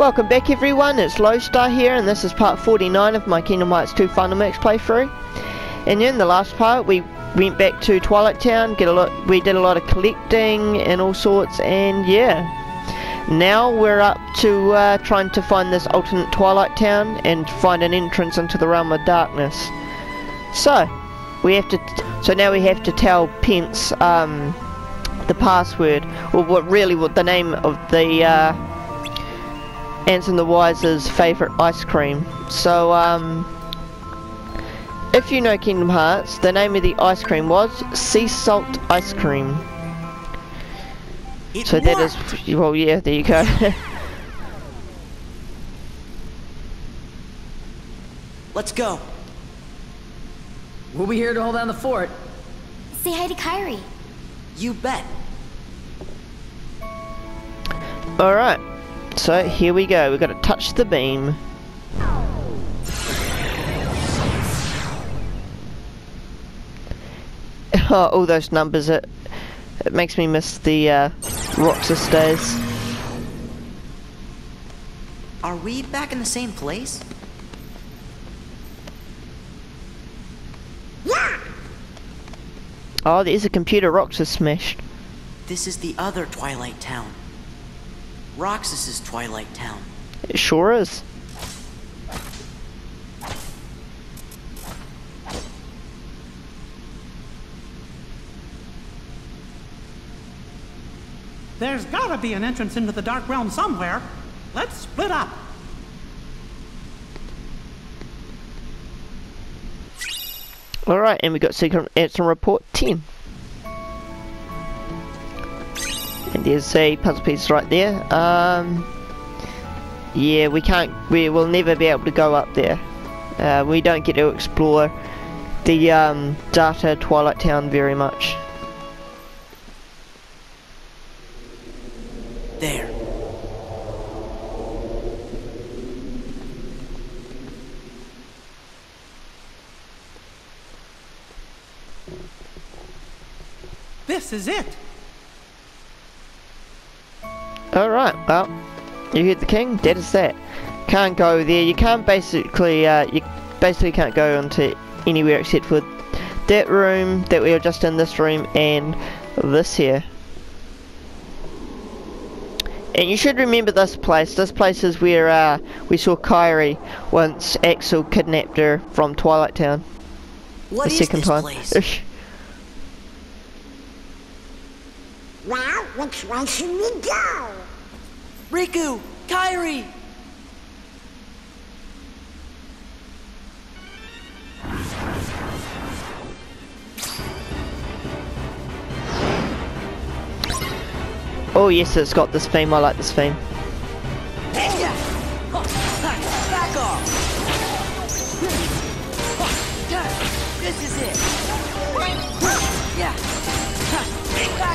Welcome back everyone, it's Loadstar here and this is part 49 of my Kingdom Hearts 2 Final Mix playthrough. And in the last part we went back to Twilight Town, get a lot we did a lot of collecting and all sorts and yeah. Now we're up to uh, trying to find this alternate Twilight Town and find an entrance into the realm of darkness. So, we have to so now we have to tell Pence um, the password or what really what the name of the uh, Ansem the Wise's favourite ice cream. So, um, if you know Kingdom Hearts, the name of the ice cream was Sea Salt Ice Cream. It so worked. that is, well, yeah, there you go. Let's go. We'll be here to hold down the fort. Say hi to Kairi. You bet. Alright, so here we go. We've got to touch the beam. Oh, all those numbers, it, it makes me miss the uh, Roxas days. Are we back in the same place? Yeah! Oh, there's a computer Roxas smashed. This is the other Twilight Town. Roxas's Twilight Town. It sure is. There's gotta be an entrance into the Dark Realm somewhere. Let's split up. Alright, and we got secret answer report 10. And there's a puzzle piece right there. Um, yeah, we can't, we will never be able to go up there. Uh, we don't get to explore the um, data Twilight Town very much. There. This is it. Alright, well, you hit the king, that is that. Can't go there, you can't basically, uh, you basically can't go onto anywhere except for that room that we are just in, this room, and this here. And you should remember this place, this place is where uh, we saw Kairi once Axel kidnapped her from Twilight Town. What the is second this time. place? Well, which way should we go? Riku! Kairi! oh yes, it's got this theme, I like this theme.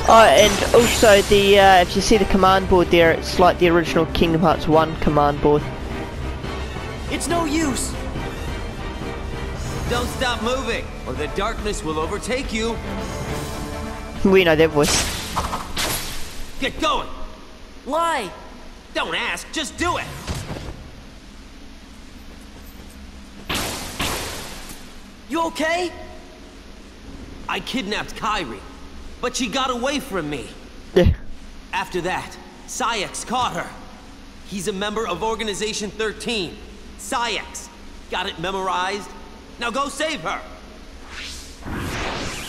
Oh, and also the uh, if you see the command board there, it's like the original Kingdom Hearts 1 command board. It's no use! Don't stop moving, or the darkness will overtake you. We know that voice. Get going! Why? Don't ask, just do it! You okay? I kidnapped Kairi, but she got away from me. Yeah. After that, Saïx caught her. He's a member of Organization 13. Saïx. Got it memorized? Now go save her!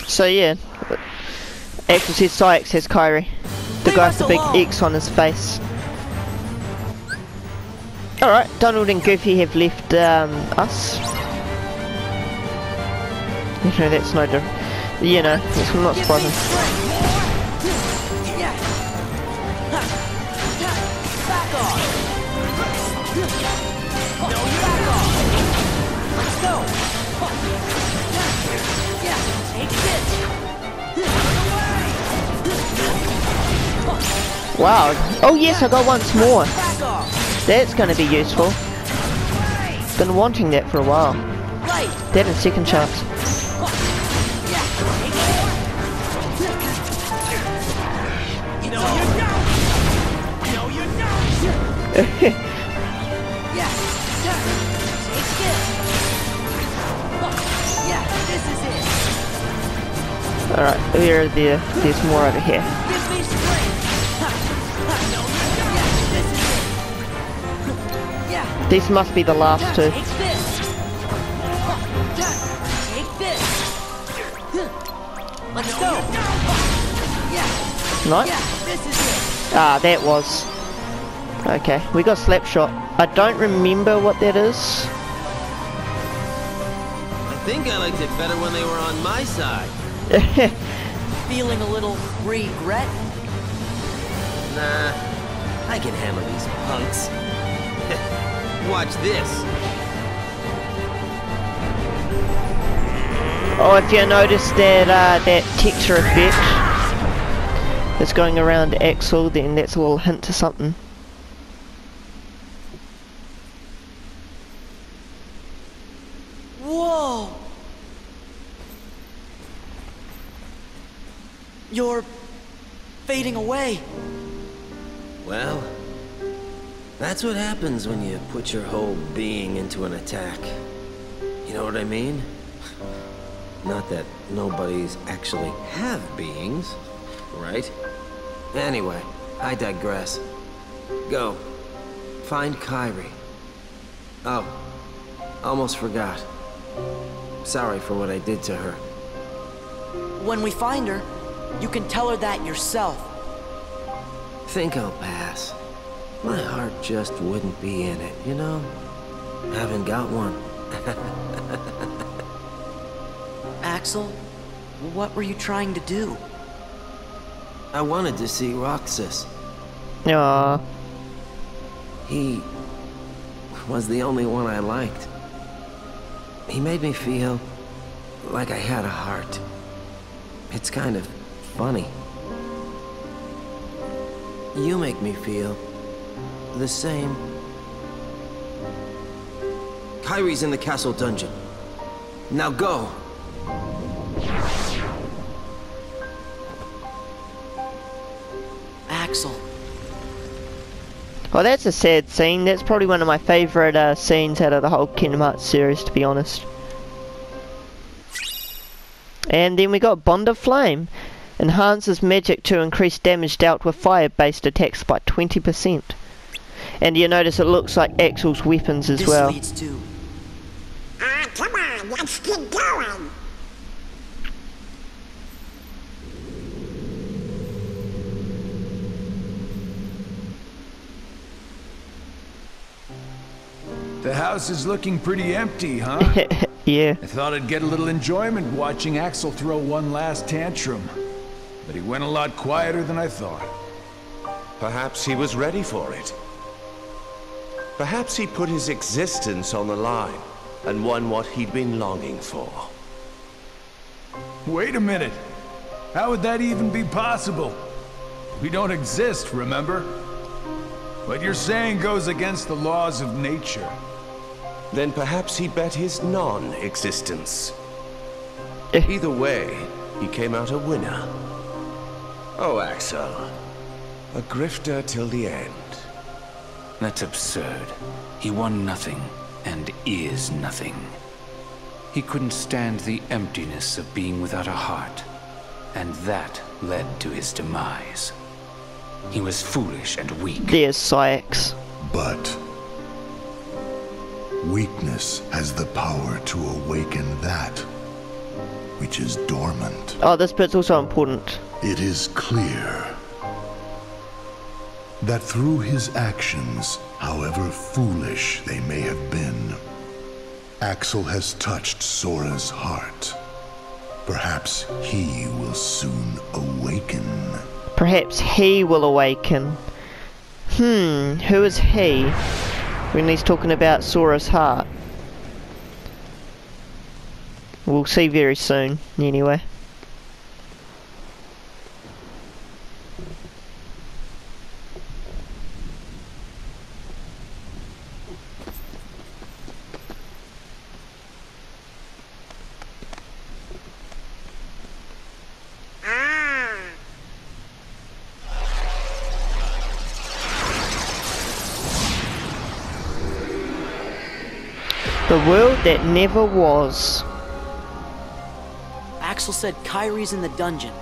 So yeah, Axel says Saïx says Kairi. The Leave guy with the big alone. X on his face. Alright, Donald and Goofy have left um, us. You know, that's no different. You know, it's not surprising. Yeah. Wow. Oh yes, I got once more. That's going to be useful. Been wanting that for a while. That and second chance. Alright, here the there's more over here. This must be the last two. Nice. Ah, that was. Okay, we got Slapshot. I don't remember what that is. I think I liked it better when they were on my side. Feeling a little regret? Nah, I can hammer these punks. Watch this. oh, if you notice that uh, that texture effect that's going around Axel, then that's a little hint to something. Whoa! You're fading away. Well, that's what happens when you put your whole being into an attack. You know what I mean? Not that nobodies actually have beings, right? Anyway, I digress. Go. Find Kairi. Oh, almost forgot. Sorry for what I did to her. When we find her, you can tell her that yourself. Think I'll pass. My heart just wouldn't be in it, you know? Haven't got one. Axel, what were you trying to do? I wanted to see Roxas. Aww. He was the only one I liked. He made me feel like I had a heart. It's kind of funny. You make me feel the same. Kairi's in the castle dungeon. Now go! Axel, Well, that's a sad scene. That's probably one of my favourite uh, scenes out of the whole Kingdom Hearts series, to be honest. And then we got Bond of Flame. Enhances magic to increase damage dealt with fire-based attacks by 20%. And you notice it looks like Axel's weapons as this well. leads to... Ah, come on, let's get going. The house is looking pretty empty, huh? yeah. I thought I'd get a little enjoyment watching Axel throw one last tantrum. But he went a lot quieter than I thought. Perhaps he was ready for it. Perhaps he put his existence on the line and won what he'd been longing for. Wait a minute. How would that even be possible? We don't exist, remember? What you're saying goes against the laws of nature. Then perhaps he bet his non-existence. Either way, he came out a winner. Oh, Axel. A grifter till the end. That's absurd. He won nothing, and is nothing. He couldn't stand the emptiness of being without a heart, and that led to his demise. He was foolish and weak. There's Saïx. But weakness has the power to awaken that which is dormant. Oh, this bit's also important. It is clear that through his actions, however foolish they may have been, Axel has touched Sora's heart. Perhaps he will soon awaken. Perhaps he will awaken. Hmm, who is he? When he's talking about Sora's heart. We'll see very soon, anyway. The world that never was. Axel said Kairi's in the dungeon.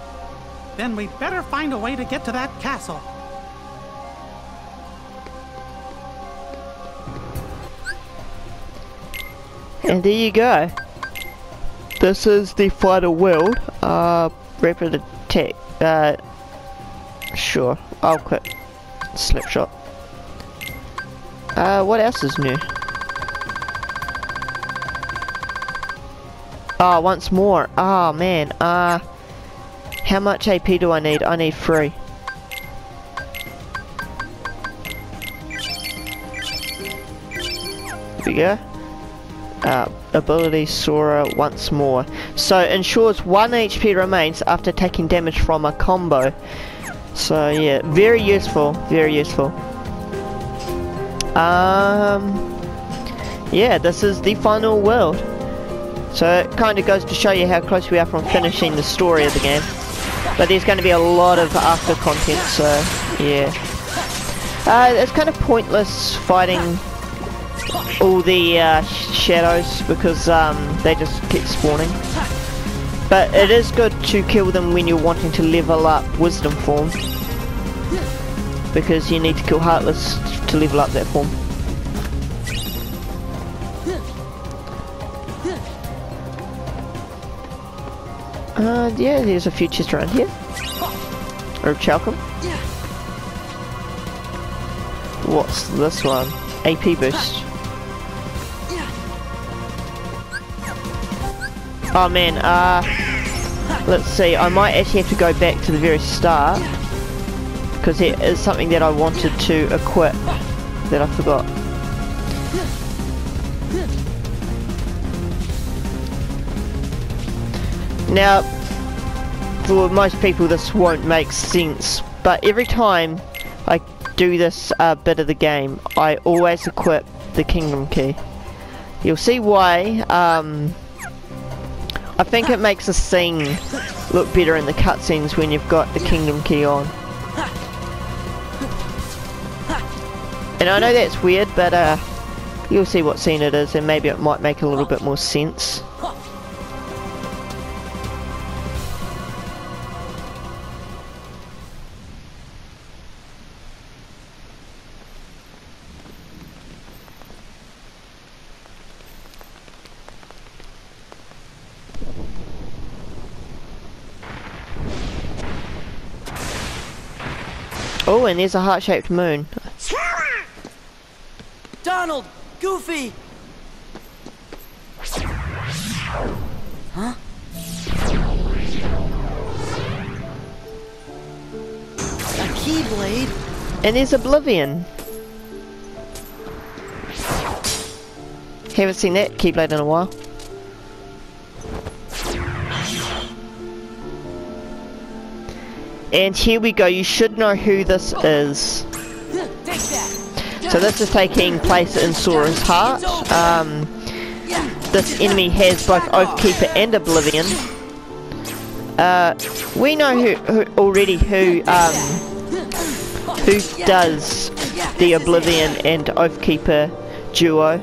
Then we'd better find a way to get to that castle. And there you go. This is the final world. Uh, rapid attack. Uh, sure. I'll quit. Slipshot. Uh, what else is new? Oh, once more. Oh, man. Uh, how much AP do I need? I need three. There we go. Uh, ability Sora once more. So ensures 1 HP remains after taking damage from a combo. So yeah, very useful, very useful. Um, yeah, this is the final world. So it kind of goes to show you how close we are from finishing the story of the game. But there's going to be a lot of after content, so yeah. Uh, it's kind of pointless fighting all the uh, shadows because um, they just keep spawning. But it is good to kill them when you're wanting to level up Wisdom form. Because you need to kill Heartless to level up that form. Uh, yeah, there's a few chests around here. Orichalcum. What's this one? AP boost. Oh man, uh, let's see, I might actually have to go back to the very start, because it is something that I wanted to equip, that I forgot. Now, for most people this won't make sense, but every time I do this uh, bit of the game, I always equip the Kingdom Key. You'll see why, um, I think it makes the scene look better in the cutscenes when you've got the Kingdom Key on. And I know that's weird, but uh, you'll see what scene it is and maybe it might make a little bit more sense. And there's a heart-shaped moon. Donald! Goofy! Huh? A Keyblade? And there's Oblivion. Haven't seen that Keyblade in a while. And here we go, you should know who this is. So this is taking place in Sora's heart. Um, this enemy has both Oathkeeper and Oblivion. Uh, we know who, who already who um, who does the Oblivion and Oathkeeper duo.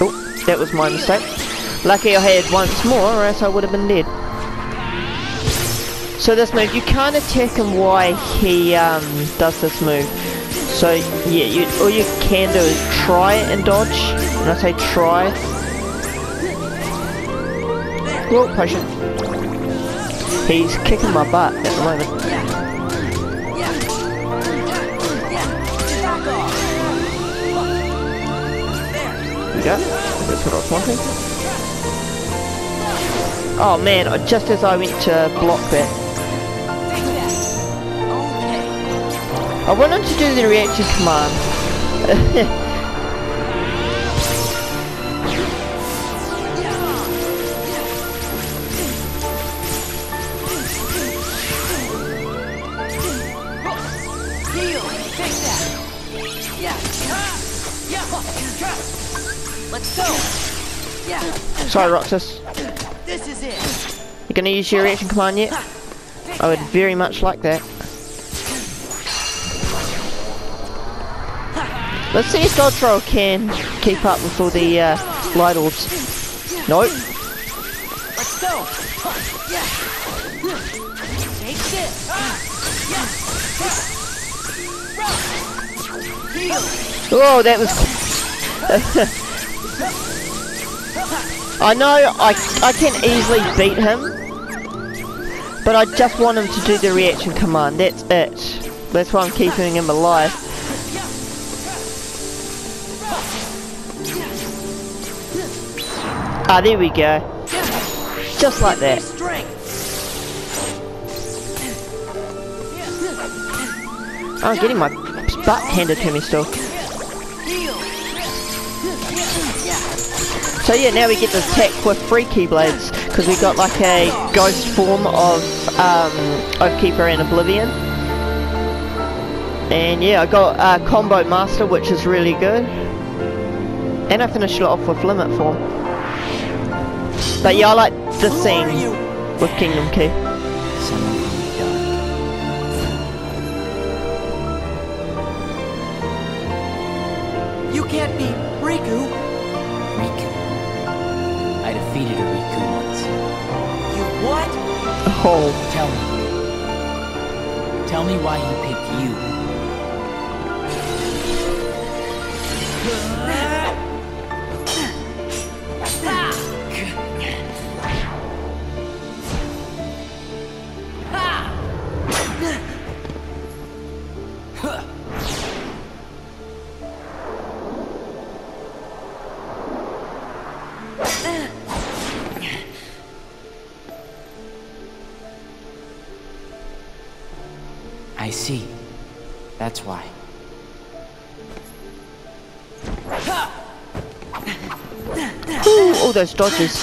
Oh, that was my mistake. Lucky I had once more, or else I would have been dead. So this move, you can't attack him Why he um, does this move. So yeah, you, all you can do is try and dodge. When I say try. Whoa, potion. He's kicking my butt at the moment. There we go. That's what I was wanting. Oh man, just as I went to block that, I wanted to do the reaction command. Let's go. Yeah. Sorry, Roxas. This is it. You gonna use your reaction command yet? I would very much like that. Let's see if Dodge Roll can keep up with all the uh, light orbs. Nope. Let's go. Take this. Oh, that was. I know I I can easily beat him, but I just want him to do the reaction command. That's it. That's why I'm keeping him alive. Ah, there we go. Just like that. I'm getting my butt handed to me still. So yeah, now we get this attack with three Keyblades, because we got like a ghost form of um, Oathkeeper and Oblivion. And yeah, I got uh, Combo Master, which is really good. And I finished it off with Limit Form. But yeah, I like this scene with Kingdom Key. Tell me why he picked you. Those.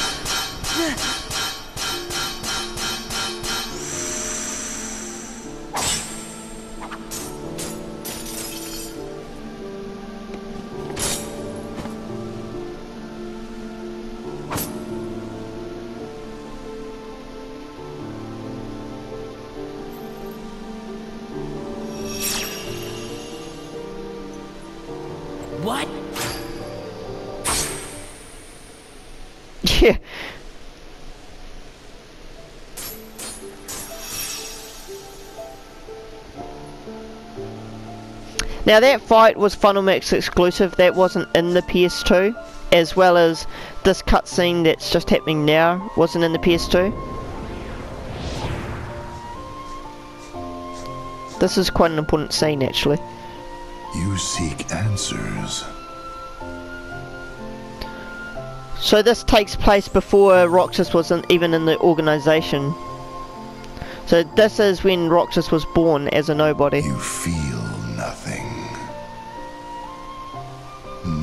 What? Now that fight was Final Mix exclusive, that wasn't in the PS2, as well as this cutscene that's just happening now wasn't in the PS2. This is quite an important scene actually. You seek answers. So this takes place before Roxas wasn't even in the organization. So this is when Roxas was born as a nobody. You feel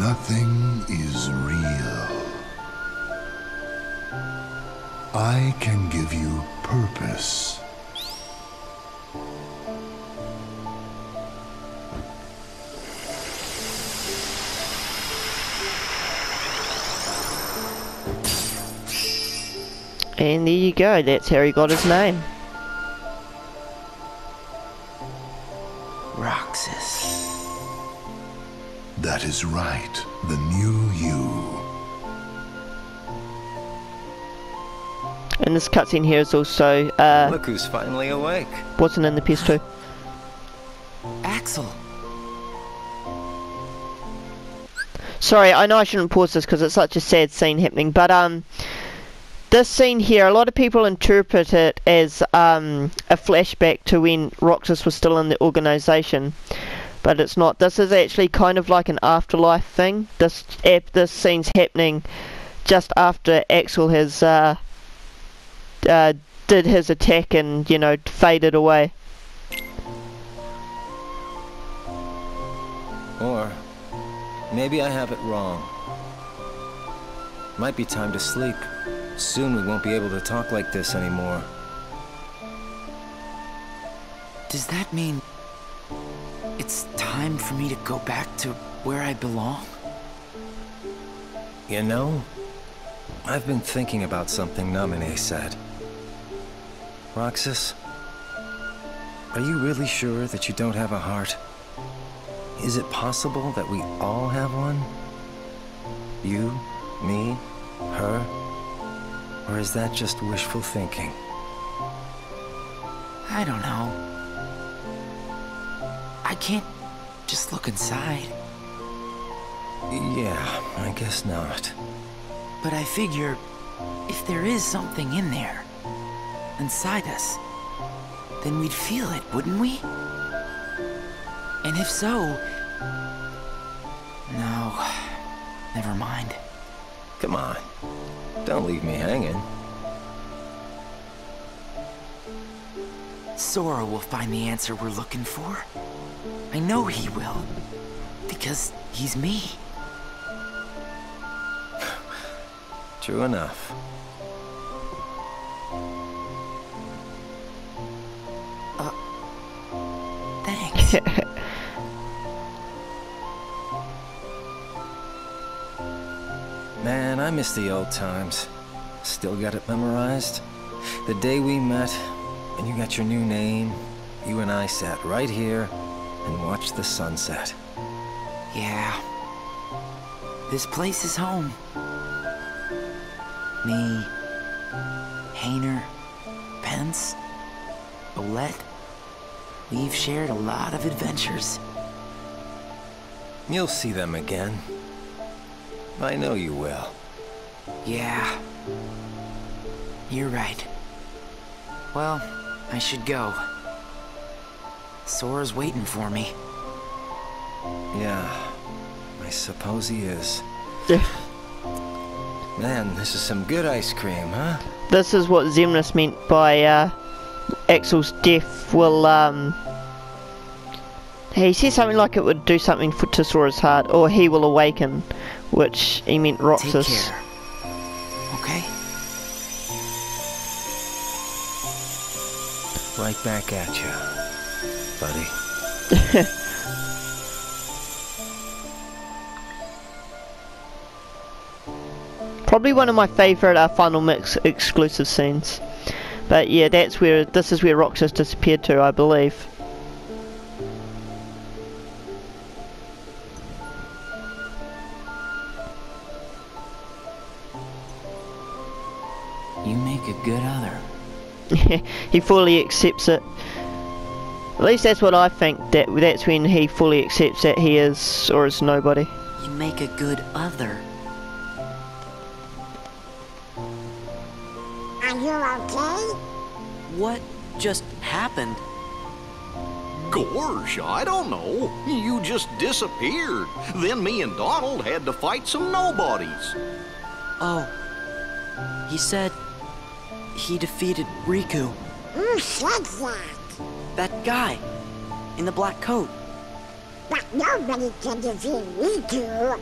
Nothing is real. I can give you purpose. And there you go, that's how he got his name. That is right. The new you. And this cutscene here is also, uh, Look who's finally awake. wasn't in the PS2. Axel. Sorry, I know I shouldn't pause this because it's such a sad scene happening, but um, this scene here, a lot of people interpret it as um, a flashback to when Roxas was still in the organization, but it's not. This is actually kind of like an afterlife thing. This ep- this scene's happening just after Axel has uh, uh, did his attack and you know faded away. Or maybe I have it wrong. Might be time to sleep. Soon we won't be able to talk like this anymore. Does that mean it's time for me to go back to where I belong? You know, I've been thinking about something Namine said. Roxas, are you really sure that you don't have a heart? Is it possible that we all have one? You, me, her? Or is that just wishful thinking? I don't know. I can't just look inside. Yeah, I guess not. But I figure if there is something in there, inside us, then we'd feel it, wouldn't we? And if so... No, never mind. Come on. Don't leave me hanging. Sora will find the answer we're looking for. I know he will. Because he's me. True enough. Uh, thanks. Man, I miss the old times. Still got it memorized? The day we met, and you got your new name, you and I sat right here and watch the sunset. Yeah. This place is home. Me, Hayner, Pence, Olette. We've shared a lot of adventures. You'll see them again. I know you will. Yeah. You're right. Well, I should go. Sora's waiting for me. Yeah, I suppose he is. Man, this is some good ice cream, huh? This is what Xemnas meant by uh, Axel's death will, um... He said something like it would do something for to Sora's heart, or he will awaken, which he meant Roxas. Take care. Okay? Right back at you, buddy. Probably one of my favourite uh, Final Mix exclusive scenes. But yeah, that's where, this is where Roxas disappeared to, I believe. You make a good other. he fully accepts it. At least that's what I think. That that's when he fully accepts that he is or is nobody. You make a good other. Are you okay? What just happened? Gosh, I don't know. You just disappeared. Then me and Donald had to fight some nobodies. Oh. He said he defeated Riku. Who said that? That guy in the black coat. But nobody can defeat Riku.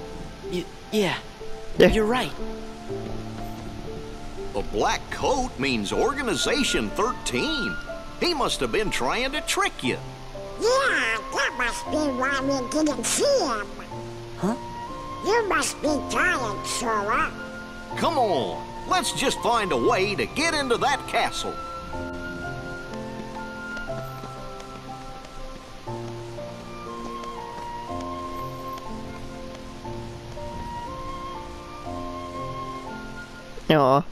Y yeah, Yeah. you're right. A black coat means Organization 13. He must have been trying to trick you. Yeah, that must be why we didn't see him. Huh? You must be tired, Sora. Come on, let's just find a way to get into that castle. Aw.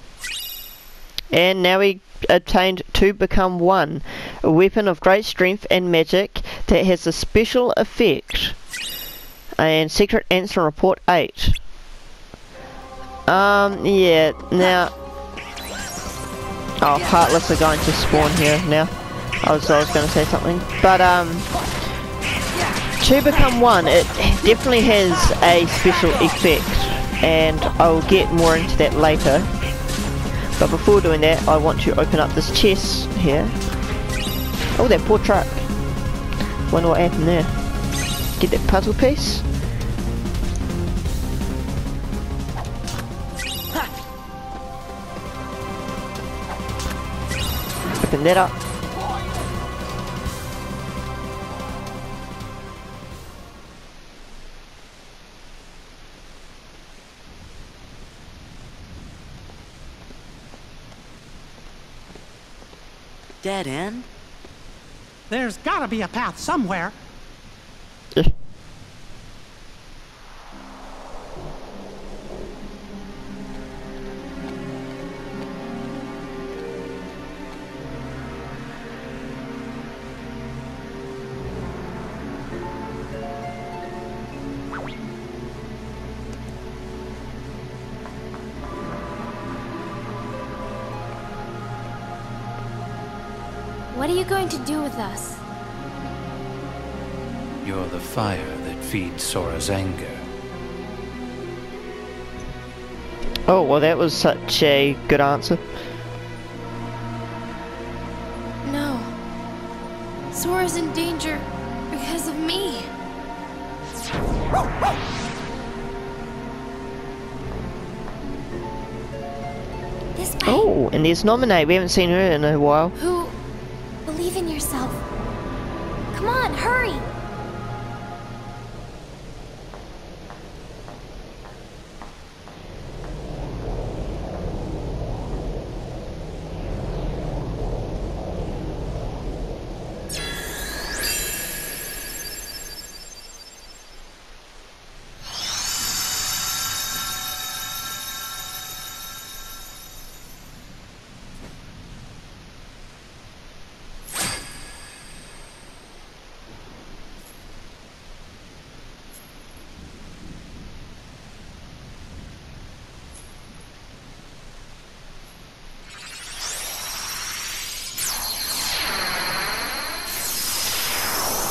And now we obtained Two Become One, a weapon of great strength and magic that has a special effect. And secret answer report 8. Um, yeah, now... Oh, Heartless are going to spawn here now. I was, I was going to say something. But, um... Two Become One, it definitely has a special effect. And I will get more into that later. But before doing that, I want to open up this chest here. Oh, that poor truck. Wonder what happened there. Get that puzzle piece. Open that up. Dead end? There's gotta be a path somewhere. What are you going to do with us? You're the fire that feeds Sora's anger. Oh, well that was such a good answer. No. Sora's in danger because of me. This. Oh, and there's Namine. We haven't seen her in a while. Who?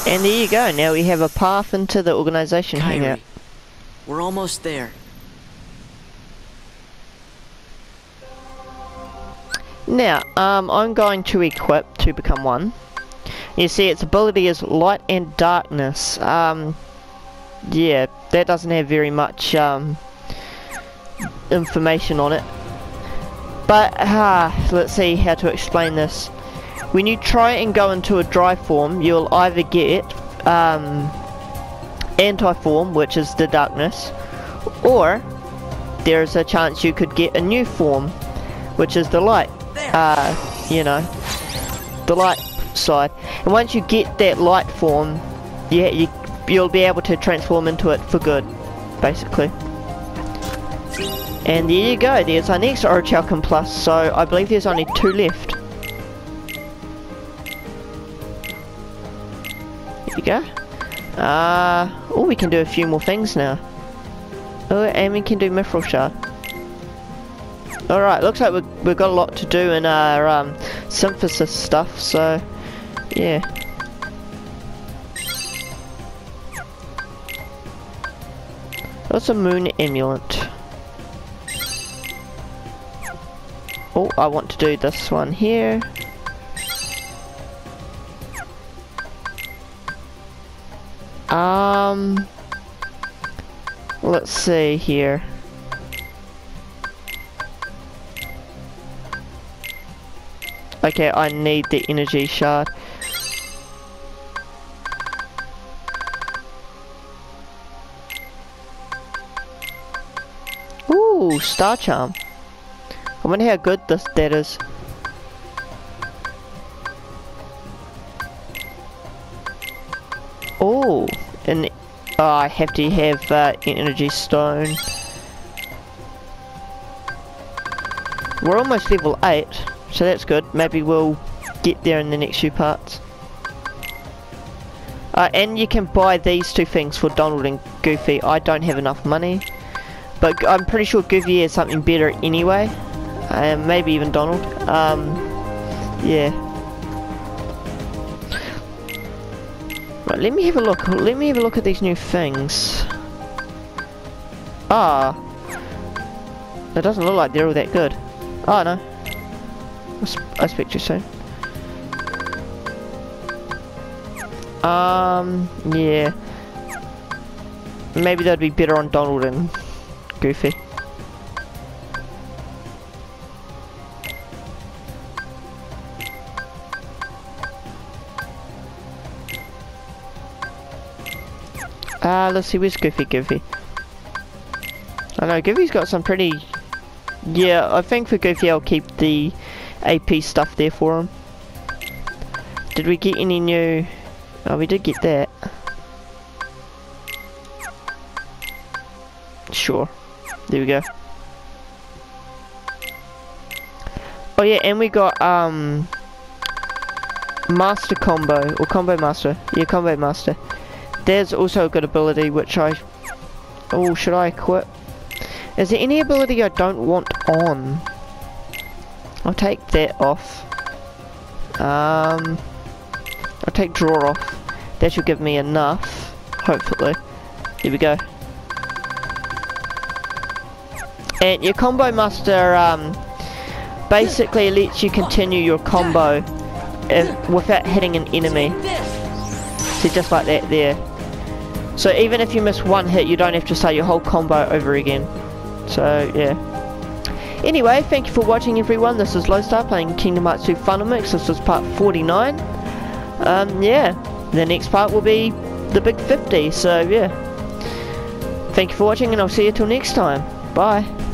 And there you go. Now we have a path into the organization Kairi, hangout. we're almost there. Now, um, I'm going to equip Two Become One. You see, its ability is light and darkness. Um, yeah, that doesn't have very much um, information on it. But, uh, let's see how to explain this. When you try and go into a drive form, you'll either get um, anti-form, which is the darkness, or there's a chance you could get a new form, which is the light. Uh, you know, the light side. And once you get that light form, yeah, you you'll be able to transform into it for good, basically. And there you go. There's our next Orichalcum Plus. So I believe there's only two left. You go. Uh, oh, we can do a few more things now. Oh, and we can do Mithril Shard. Alright, looks like we've, we've got a lot to do in our um, synthesis stuff, so yeah. That's a moon amulet. Oh, I want to do this one here. Um, let's see here. Okay, I need the energy shard. Ooh, star charm. I wonder how good this that is. Oh, and oh, I have to have uh, energy stone. We're almost level 8, so that's good. Maybe we'll get there in the next few parts. Uh, and you can buy these two things for Donald and Goofy. I don't have enough money. But I'm pretty sure Goofy has something better anyway. Uh, maybe even Donald. Um, yeah. Right, let me have a look. Let me have a look at these new things. Ah. It doesn't look like they're all that good. Oh no. I'll, sp I'll speak to you soon. Um, yeah. Maybe that'd be better on Donald and Goofy. Ah, let's see, where's Goofy Goofy? I know, Goofy's got some pretty... Yeah, I think for Goofy I'll keep the AP stuff there for him. Did we get any new... Oh, we did get that. Sure. There we go. Oh yeah, and we got, um... Master Combo, or Combo Master. Yeah, Combo Master. There's also a good ability which I... Oh, should I equip? Is there any ability I don't want on? I'll take that off. Um, I'll take draw off. That should give me enough, hopefully. Here we go. And your combo master um, basically lets you continue your combo if, without hitting an enemy. See, just like that there. So even if you miss one hit, you don't have to start your whole combo over again. So, yeah. Anyway, thank you for watching everyone. This is Loadstar playing Kingdom Hearts 2 Final Mix. This was part 49. Um, yeah. The next part will be the big 50, so yeah. Thank you for watching and I'll see you till next time. Bye.